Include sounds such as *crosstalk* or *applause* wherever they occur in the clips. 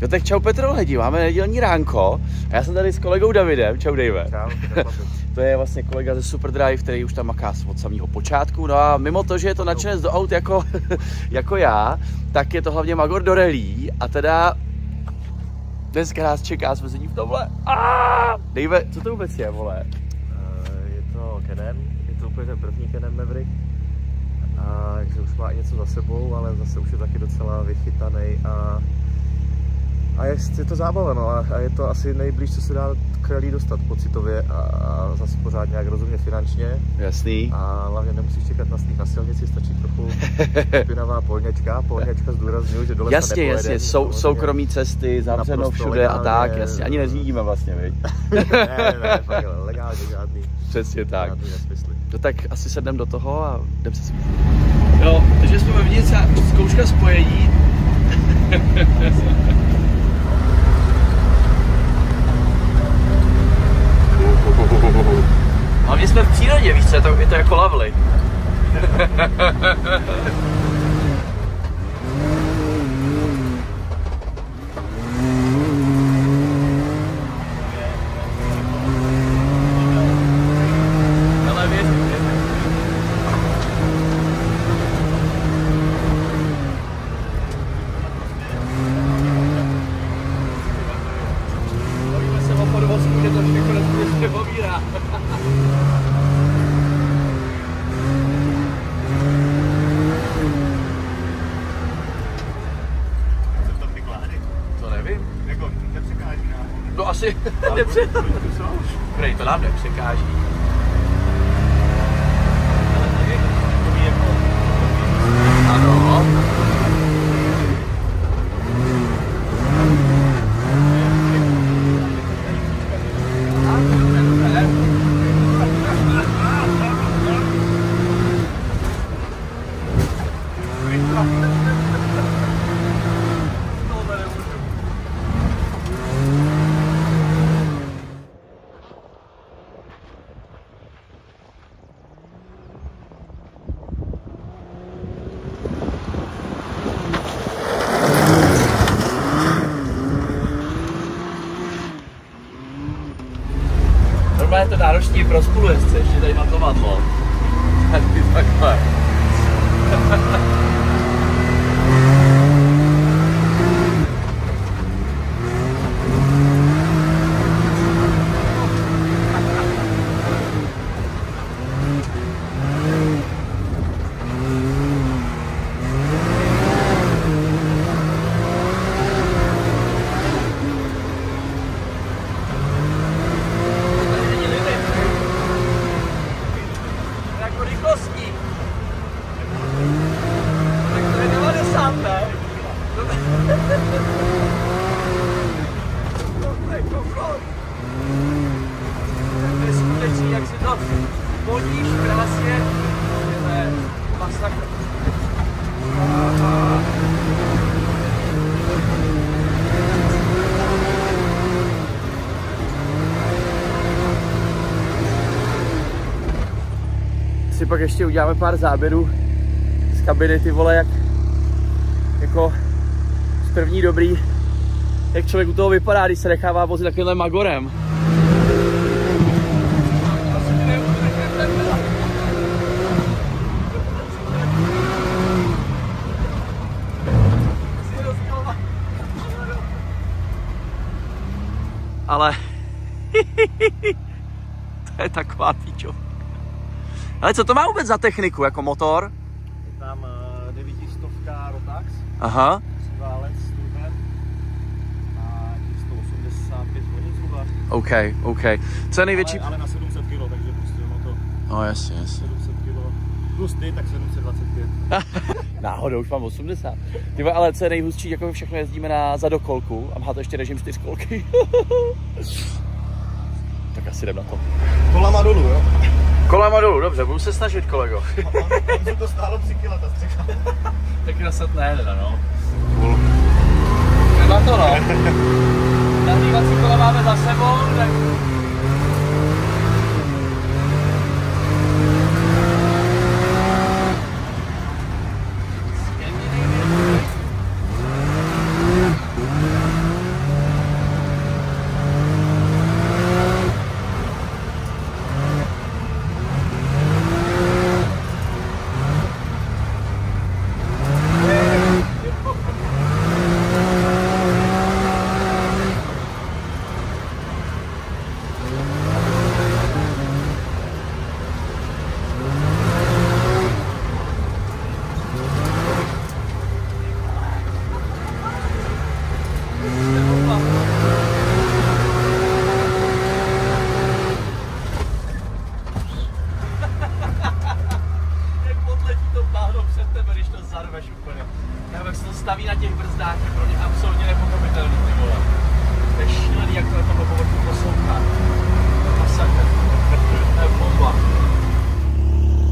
No tak čau Petrolhedi, máme nedělní ránko a já jsem tady s kolegou Davidem, čau Dave. Čau, *laughs* To je vlastně kolega ze Superdrive, který už tam maká od samého počátku. No a mimo to, že je to nadšenec do aut jako, *laughs* jako já, tak je to hlavně Magor do relí a teda dneska nás čeká svezení v tomhle. Ah! Dave, co to vůbec je, vole? Eh, je to Canem, je to úplně ten první Canem Maverick. A, takže už má něco za sebou, ale zase už je taky docela vychytaný a a je, je to zábava, no, a, a je to asi nejblíž, co se dá k rally dostat pocitově a, a zase pořád nějak rozumně finančně. Jasný. A hlavně nemusíš čekat na sníh na silnici, stačí trochu *laughs* špinavá polněčka, polněčka zdůraznuju, že dole Jasně, jasně, sou, soukromí cesty, zavřeno všude a tak, jasně, ani neřídíme vlastně, viď? *laughs* ne, ne, fakt, legálně žádný. Přesně tak. Žádný nesmysly. No tak asi sedneme do toho a jdem se smít. Jo, takže jsme ve vinici a zkouška spojení. *laughs* Hlavně jsme v přírodě, víš co, je to, je to jako lovely. *laughs* Hele, věřím, věřím. Bavíme se o podvozku, kde to všechno neskutečně pobírá. Co tam ty klády? To nevím. Jako nepřekáží nám. No asi *laughs* Ale nepře... proč tu jsou? Prej, to nám nepřekáží. Ale tady je takový jako... Ano. Náročný pro spolujezdce, ještě tady mám to vadlo. *laughs* Tady takhle. Tady není limit. Jako rychlostní. Tak to je 90, ne? To to. To je si pak ještě uděláme pár záběrů z kabiny, ty vole, jak jako první dobrý, jak člověk u toho vypadá, když se nechává vozit takovýmhle magorem. Ale *laughs* to je taková píčo. Ale co to má vůbec za techniku, jako motor? Je tam uh, 900 Rotax, Aha. OK, OK. Co je největší? Ale, ale na 700 kg, takže prostě ono to No jasně, jasně. 700 kg plus ty, tak 725. *laughs* Náhodou už mám 80. Ty vole, ale co je nejhustší, jako všechno jezdíme na zadokolku a má to ještě režim čtyřkolky. *laughs* tak asi jdem na to. Kolama dolů, jo? Kolama dolů, dobře, budu se snažit, kolego. Tam *laughs* to stálo 3 kg, ta střecha. Taky ne, teda, no. Cool. Na to, no. Nahřívací kola máme za sebou, tak... narveš úplně. Já jak se to staví na těch brzdách, je pro mě absolutně nepochopitelný, ty vole. To je šílený, jak to na tomhle povrchu poslouchá. Masakr. To je bomba.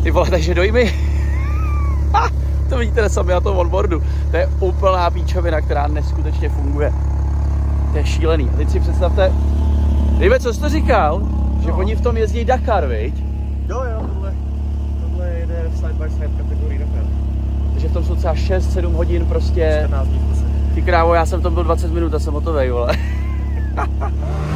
Ty vole, takže dojmy. To vidíte sami na tom onboardu. To je úplná píčovina, která neskutečně funguje. To je šílený. A teď si představte, Dejme, co jsi to říkal? Že No. oni v tom jezdí Dakar, viď? Jo, jo, tohle, tohle jede v side by side kategorii Dakar. Takže v tom jsou třeba 6-7 hodin prostě. 14 dní v. Ty krávo, já jsem tam byl 20 minut a jsem hotovej, vole. *laughs*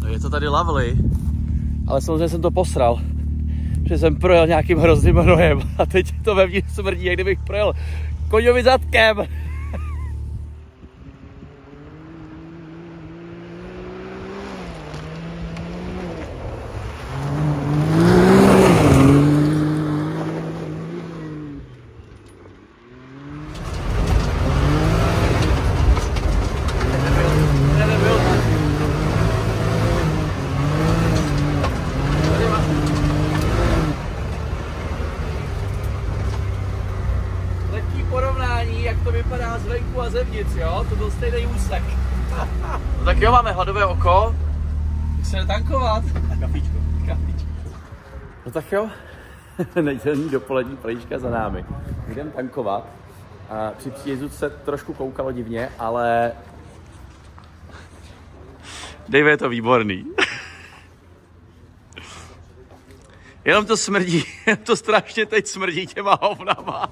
No je to tady lovely, ale samozřejmě jsem to posral, že jsem projel nějakým hrozným hnojem a teď to ve mně smrdí, jak kdybych projel koňovi zadkem. Lehký porovnání, jak to vypadá zvenku a zevnitř, jo? To byl stejný úsek. no tak jo, máme hladové oko. Jak se tankovat? Kafíčko. Kapička. No tak jo, *laughs* nedělní dopolední plejška za námi. Jdem tankovat. A při příjezdu se trošku koukalo divně, ale... Dave je to výborný. *laughs* Jenom to smrdí, *laughs* to strašně teď smrdí těma hovnama.